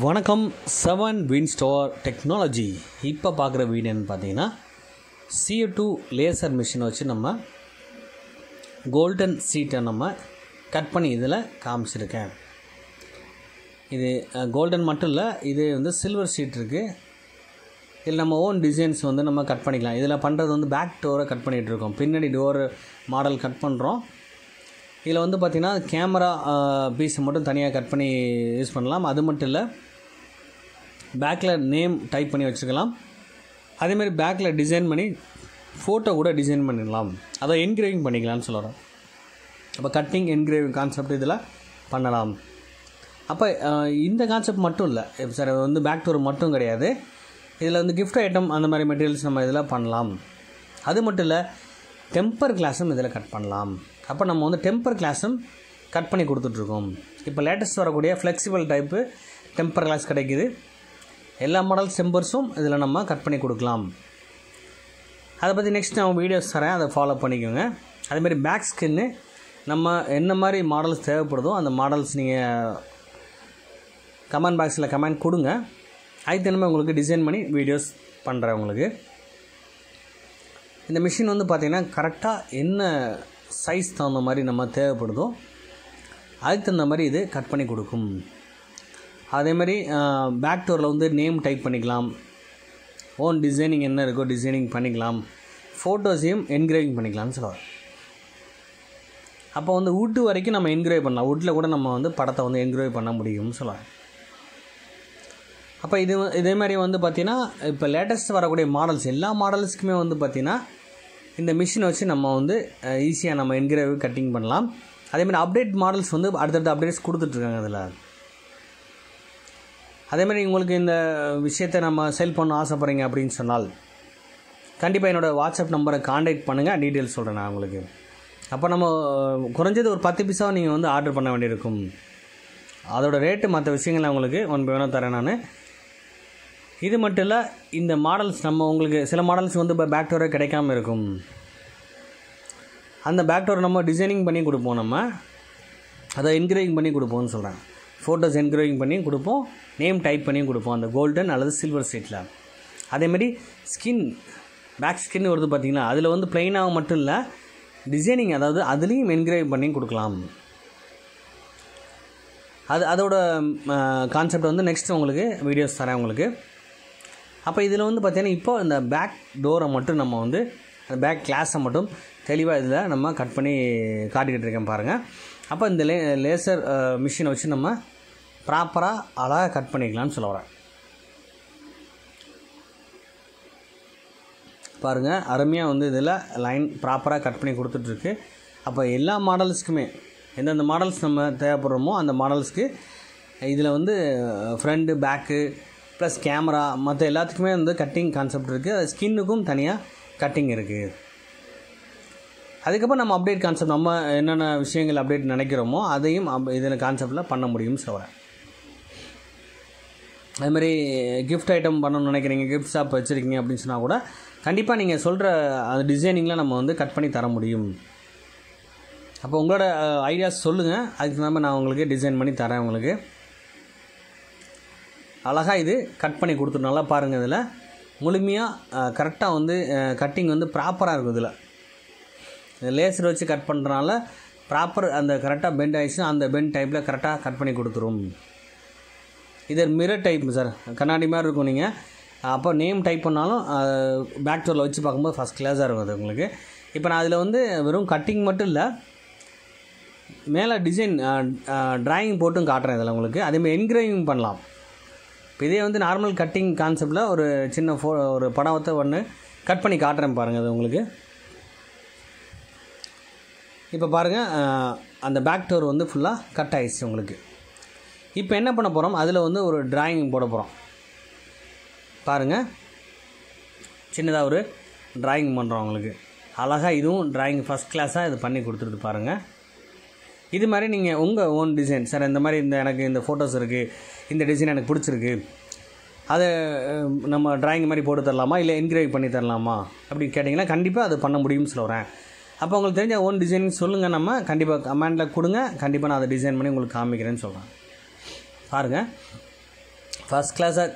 வணக்கம் seven win store technology இப்போ பார்க்குற வீடியோன்னு பார்த்தீங்கன்னா சிஓ டூ லேசர் மிஷினை வச்சு நம்ம கோல்டன் சீட்டை நம்ம கட் பண்ணி இதில் காமிச்சிருக்கேன். இது கோல்டன் மட்டும் இல்லை இது வந்து சில்வர் சீட் இருக்குது இதில் நம்ம ஓன் டிசைன்ஸ் வந்து நம்ம கட் பண்ணிக்கலாம். இதில் பண்ணுறது வந்து பேக் டோரை கட் பண்ணிகிட்டு இருக்கோம். பின்னாடி டோர் மாடல் கட் பண்ணுறோம் இதில் வந்து பார்த்திங்கன்னா கேமரா பீஸை மட்டும் தனியாக கட் பண்ணி யூஸ் பண்ணலாம். அது மட்டும் இல்லை பேக்கில் நேம் டைப் பண்ணி வச்சுக்கலாம். அதேமாதிரி பேக்கில் டிசைன் பண்ணி ஃபோட்டோ கூட டிசைன் பண்ணிடலாம். அதை என்கிரேவிங் பண்ணிக்கலாம்னு சொல்கிறோம் அப்போ கட்டிங் என்கிரேவிங் கான்செப்ட் இதில் பண்ணலாம். அப்போ இந்த கான்செப்ட் மட்டும் இல்லை. சார் இது வந்து பேக் டூர் மட்டும் கிடையாது. இதில் வந்து கிஃப்ட் ஐட்டம் அந்த மாதிரி மெட்டீரியல்ஸ் நம்ம இதில் பண்ணலாம். அது மட்டும் இல்லை டெம்பர் கிளாஸும் இதில் கட் பண்ணலாம். அப்போ நம்ம வந்து டெம்பர் கிளாஸும் கட் பண்ணி கொடுத்துட்ருக்கோம். இப்போ லேட்டஸ்ட் வரக்கூடிய ஃப்ளெக்சிபிள் டைப்பு டெம்பர் கிளாஸ் கிடைக்குது. எல்லா மாடல்ஸ் டெம்பர்ஸும் இதில் நம்ம கட் பண்ணி கொடுக்கலாம். அதை பற்றி நெக்ஸ்ட் நான் வீடியோஸ் தரேன். அதை ஃபாலோ பண்ணிக்கோங்க. அதேமாரி பேக் ஸ்கின்னு நம்ம என்ன மாதிரி மாடல்ஸ் தேவைப்படுதோ அந்த மாடல்ஸ் நீங்கள் கமெண்ட் பாக்ஸில் கமெண்ட் கொடுங்க. அதுக்கு தினமே உங்களுக்கு டிசைன் பண்ணி வீடியோஸ் பண்ணுறேன் உங்களுக்கு. இந்த மிஷின் வந்து பார்த்திங்கன்னா கரெக்டாக என்ன சைஸ் தகுந்த மாதிரி நம்ம தேவைப்படுதோ அதுக்கு தகுந்த மாதிரி இது கட் பண்ணி கொடுக்கும். அதேமாதிரி பேக் டோரில் வந்து நேம் டைப் பண்ணிக்கலாம். ஓன் டிசைனிங் என்ன இருக்கோ டிசைனிங் பண்ணிக்கலாம். ஃபோட்டோஸையும் என்கிரேவிங் பண்ணிக்கலாம்னு சொல்லுவார் அப்போ வந்து வுட்டு வரைக்கும் நம்ம என்கிரேவ் பண்ணலாம். வுட்டில் கூட நம்ம வந்து படத்தை வந்து என்கிரேவ் பண்ண முடியும்னு சொல்லுவாங்க. அப்போ இது இதே மாதிரி வந்து பார்த்திங்கன்னா இப்போ லேட்டஸ்ட் வரக்கூடிய மாடல்ஸ் எல்லா மாடல்ஸுக்குமே வந்து பார்த்திங்கன்னா இந்த மிஷினை வச்சு நம்ம வந்து ஈஸியாக நம்ம என்கிரேவ் கட்டிங் பண்ணலாம். அதேமாதிரி அப்டேட் மாடல்ஸ் வந்து அடுத்தடுத்த அப்டேட்ஸ் கொடுத்துட்ருக்காங்க அதில். அதேமாதிரி உங்களுக்கு இந்த விஷயத்தை நம்ம செல் பண்ண ஆசைப்பட்றீங்க அப்படின்னு சொன்னால் கண்டிப்பாக என்னோடய வாட்ஸ்அப் நம்பரை காண்டாக்ட் பண்ணுங்கள் டீட்டெயில்ஸ் சொல்கிறேன் நான் உங்களுக்கு. அப்போ நம்ம குறைஞ்சது ஒரு பத்து பீஸாக நீங்கள் வந்து ஆர்டர் பண்ண வேண்டியிருக்கும். அதோட ரேட்டு மற்ற விஷயங்கள் உங்களுக்கு ஒன் பை ஒன்னாக தரேன் நான். இது மட்டும் இல்லை இந்த மாடல்ஸ் நம்ம உங்களுக்கு சில மாடல்ஸ் வந்து இப்போ பேக் டோரே கிடைக்காம இருக்கும். அந்த பேக் டோரை நம்ம டிசைனிங் பண்ணி கொடுப்போம் நம்ம. அதை என்கிரேவிங் பண்ணி கொடுப்போம்னு சொல்கிறேன் ஃபோட்டோஸ் என்கிரேவிங் பண்ணி கொடுப்போம் நேம் டைப் பண்ணி கொடுப்போம் அந்த கோல்டன் அல்லது சில்வர் சீட்டில் அதேமாதிரி ஸ்கின் பேக் ஸ்கின் வருது பார்த்திங்கன்னா அதில் வந்து ப்ளைனாக மட்டும் இல்லை டிசைனிங் அதாவது அதுலேயும் என்கிரேவ் பண்ணி கொடுக்கலாம். அது அதோட கான்செப்ட் வந்து நெக்ஸ்ட் உங்களுக்கு வீடியோஸ் தரேன் உங்களுக்கு. அப்போ இதில் வந்து பார்த்திங்கன்னா இப்போ இந்த பேக் டோரை மட்டும் நம்ம வந்து அந்த பேக் கிளாஸை மட்டும் தெளிவாக இதில் நம்ம கட் பண்ணி காட்டிக்கிட்டு இருக்கேன் பாருங்கள் அப்போ இந்த லே லேசர் மிஷினை வச்சு நம்ம ப்ராப்பராக அழகாக கட் பண்ணிக்கலாம்னு சொல்ல வரேன். பாருங்கள் அருமையாக வந்து இதில் லைன் ப்ராப்பராக கட் பண்ணி கொடுத்துட்ருக்கு. அப்போ எல்லா மாடல்ஸுக்குமே எந்தெந்த மாடல்ஸ் நம்ம தேவைப்படுறோமோ அந்த மாடல்ஸ்க்கு இதில் வந்து ஃப்ரண்ட்டு பேக்கு ப்ளஸ் கேமரா மற்ற எல்லாத்துக்குமே வந்து கட்டிங் கான்செப்ட் இருக்குது அது ஸ்கின்னுக்கும் தனியாக கட்டிங் இருக்குது அதுக்கப்புறம் நம்ம அப்டேட் கான்செப்ட் நம்ம என்னென்ன விஷயங்கள் அப்டேட் நினைக்கிறோமோ அதையும் அப் இதில் கான்செப்டில் பண்ண முடியும்னு சொல்கிறேன் அதுமாதிரி கிஃப்ட் ஐட்டம் பண்ணணும்னு நினைக்கிறீங்க கிஃப்ட் ஷாப் வச்சுருக்கீங்க அப்படின்னு சொன்னால் கூட கண்டிப்பாக நீங்கள் சொல்கிற அந்த டிசைனிங்கில் நம்ம வந்து கட் பண்ணி தர முடியும். அப்போ உங்களோட ஐடியாஸ் சொல்லுங்கள் அதுக்கு தகுந்த நான் உங்களுக்கு டிசைன் பண்ணி தரேன் உங்களுக்கு. அழகாக இது கட் பண்ணி கொடுத்துரு. நல்லா பாருங்கள் இதில். முழுமையாக கரெக்டாக வந்து கட்டிங் வந்து ப்ராப்பராக இருக்கும் இதில். லேசர் வச்சு கட் பண்ணுறனால ப்ராப்பர் அந்த கரெக்டாக பெண்ட் ஆகிடுச்சுன்னா அந்த பெண்ட் டைப்பில் கரெக்டாக கட் பண்ணி கொடுத்துரும். இது மிரர் டைப் சார் கண்ணாடி மாதிரி இருக்கும் நீங்கள் அப்போ நேம் டைப் பண்ணாலும் பேக் டோரில் வச்சு பார்க்கும்போது ஃபஸ்ட் கிளாஸாக இருக்கும் அது உங்களுக்கு. இப்போ நான் அதில் வந்து வெறும் கட்டிங் மட்டும் இல்லை மேலே டிசைன் ட்ராயிங் போட்டும் காட்டுறேன் இதில் உங்களுக்கு. அதேமாதிரி என்கிரேவிங் பண்ணலாம். இதே வந்து நார்மல் கட்டிங் கான்செப்டில் ஒரு சின்ன ஃபோ ஒரு படத்தை ஒன்று கட் பண்ணி காட்டுறேன் பாருங்கள் அது உங்களுக்கு. இப்போ பாருங்கள் அந்த பேக் டோர் வந்து ஃபுல்லாக கட் ஆகிடுச்சு உங்களுக்கு. இப்போ என்ன பண்ண போகிறோம் அதில் வந்து ஒரு ட்ராயிங் போட போகிறோம் பாருங்கள் சின்னதாக ஒரு ட்ராயிங் பண்ணுறோம் உங்களுக்கு. அழகாக இதுவும் ட்ராயிங் ஃபஸ்ட் கிளாஸாக இது பண்ணி கொடுத்துருது பாருங்கள் இது மாதிரி நீங்கள் உங்கள் ஓன் டிசைன் சார் இந்த மாதிரி இந்த எனக்கு இந்த ஃபோட்டோஸ் இருக்குது இந்த டிசைன் எனக்கு பிடிச்சிருக்கு. அதை நம்ம ட்ராயிங் மாதிரி போட்டு தரலாமா? இல்லை என்கிரேவ் பண்ணி தரலாமா? அப்படின்னு கேட்டிங்கன்னா கண்டிப்பாக அது பண்ண முடியும்னு சொல்கிறேன் அப்போ உங்களுக்கு தெரிஞ்ச ஓன் டிசைனிங் சொல்லுங்கள் நம்ம. கண்டிப்பாக கமெண்டில் கொடுங்க. கண்டிப்பாக நான் அதை டிசைன் பண்ணி உங்களுக்கு காமிக்கிறேன்னு சொல்கிறேன் பாருங்கள் ஃபஸ்ட் கிளாஸாக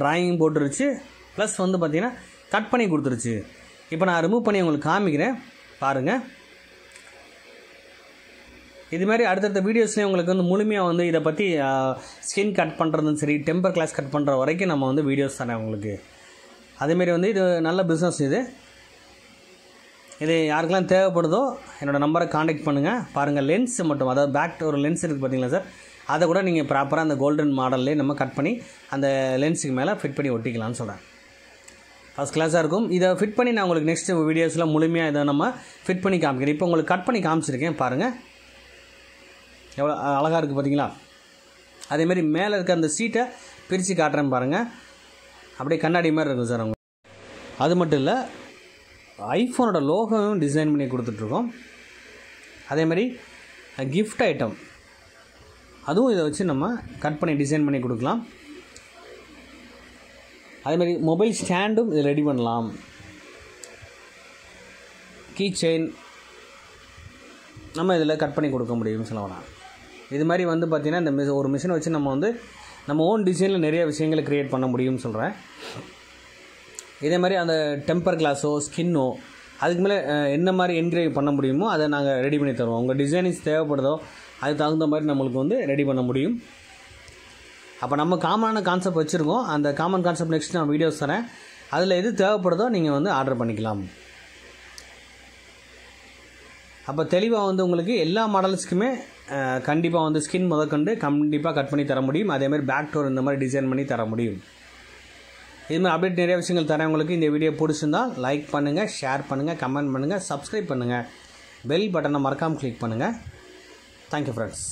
ட்ராயிங் போட்டுருச்சு. ப்ளஸ் வந்து பார்த்திங்கன்னா கட் பண்ணி கொடுத்துருச்சு. இப்போ நான் ரிமூவ் பண்ணி உங்களுக்கு காமிக்கிறேன். பாருங்கள் இது மாதிரி அடுத்தடுத்த வீடியோஸ்லேயும் உங்களுக்கு வந்து முழுமையாக வந்து இதை பற்றி ஸ்கின் கட் பண்ணுறதும் சரி டெம்பர் கிளாஸ் கட் பண்ணுற வரைக்கும் நம்ம வந்து வீடியோஸ் தரேன் உங்களுக்கு. அதேமாரி வந்து இது நல்ல பிஸ்னஸ் இது. இது யாருக்கெல்லாம் தேவைப்படுதோ என்னோடய நம்பரை காண்டாக்ட் பண்ணுங்கள் பாருங்கள் லென்ஸ் மட்டும் அதாவது பேக் ஒரு லென்ஸ் இருக்குது பார்த்தீங்களா சார் அதை கூட நீங்கள் ப்ராப்பராக அந்த கோல்டன் மாடல்லே நம்ம கட் பண்ணி அந்த லென்ஸுக்கு மேலே ஃபிட் பண்ணி ஒட்டிக்கலாம்னு சொல்கிறேன் ஃபஸ்ட் கிளாஸாக இருக்கும். இதை ஃபிட் பண்ணி நான் உங்களுக்கு நெக்ஸ்ட் வீடியோஸில் முழுமையாக இதை நம்ம ஃபிட் பண்ணி காமிக்கிறேன். இப்போ உங்களுக்கு கட் பண்ணி காமிச்சிருக்கேன். பாருங்கள் எவ்வளோ அழகாக இருக்குது பார்த்தீங்களா அதேமாரி மேலே இருக்க அந்த சீட்டை பிரித்து காட்டுறேன் பாருங்கள் அப்படியே கண்ணாடி மாதிரி இருக்கும் சார் அவங்க. அது மட்டும் இல்லை ஐஃபோனோட லோகமும் டிசைன் பண்ணி கொடுத்துட்ருக்கோம். அதேமாதிரி கிஃப்ட் ஐட்டம் அதுவும் இதை வச்சு நம்ம கட் பண்ணி டிசைன் பண்ணி கொடுக்கலாம். அதேமாதிரி மொபைல் ஸ்டாண்டும் இதை ரெடி பண்ணலாம். கீ செயின் நம்ம இதில் கட் பண்ணி கொடுக்க முடியும்னு சொல்ல வரேன். இது மாதிரி வந்து பார்த்திங்கன்னா இந்த மிஸ் ஒரு மிஷினை வச்சு நம்ம வந்து நம்ம ஓன் டிசைனில் நிறைய விஷயங்களை க்ரியேட் பண்ண முடியும்னு சொல்கிறேன் இதே மாதிரி அந்த டெம்பர் கிளாஸோ ஸ்கின்னோ அதுக்கு மேலே என்ன மாதிரி என்கிரேவ் பண்ண முடியுமோ அதை நாங்கள் ரெடி பண்ணி தருவோம். உங்கள் டிசைனிங்ஸ் தேவைப்படுதோ அதுக்கு தகுந்த மாதிரி நம்மளுக்கு வந்து ரெடி பண்ண முடியும். அப்போ நம்ம காமனான கான்செப்ட் வச்சுருக்கோம். அந்த காமன் கான்செப்ட் நெக்ஸ்ட் நான் வீடியோஸ் தரேன். அதில் எது தேவைப்படுதோ நீங்கள் வந்து ஆர்டர் பண்ணிக்கலாம். அப்போ தெளிவாக வந்து உங்களுக்கு எல்லா மாடல்ஸ்க்குமே கண்டிப்பாக வந்து ஸ்கின் முதற்கொண்டு கண்டிப்பாக கட் பண்ணி தர முடியும். அதேமாதிரி பேக் டோர் இந்த மாதிரி டிசைன் பண்ணி தர முடியும். இதுமாதிரி அப்டேட் நிறைய விஷயங்கள் தரேன் உங்களுக்கு. இந்த வீடியோ பிடிச்சிருந்தா லைக் பண்ணுங்கள் ஷேர் பண்ணுங்கள் கமெண்ட் பண்ணுங்கள் சப்ஸ்கிரைப் பண்ணுங்கள் பெல் பட்டனை மறக்காமல் கிளிக் பண்ணுங்கள் தேங்க்யூ ஃப்ரெண்ட்ஸ்